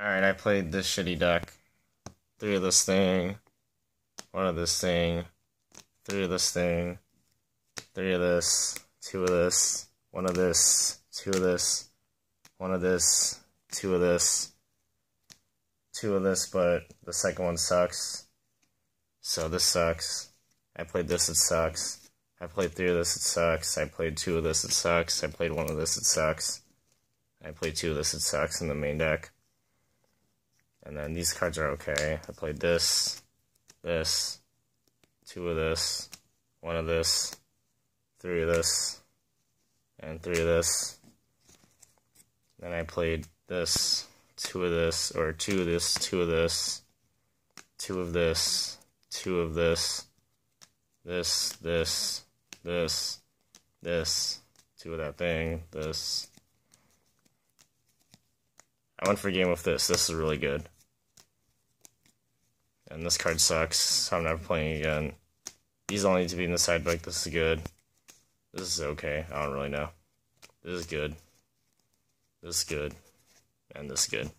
Alright, I played this shitty deck. Three of this thing, one of this thing, three of this thing, three of this, two of this, one of this, two of this, one of this, two of this, two of this, but the second one sucks. So this sucks. I played this, it sucks. I played three of this, it sucks. I played two of this, it sucks. I played one of this, it sucks. I played two of this, it sucks in the main deck. And then these cards are okay. I played this, this, two of this, one of this, three of this, and three of this. Then I played this, two of this, or two of this, two of this, two of this, two of this, this, this, this, this, two of that thing, this. I went for a game with this. This is really good. And this card sucks, so I'm never playing again. These all need to be in the sidebook. This is good. This is okay. I don't really know. This is good. This is good. And this is good.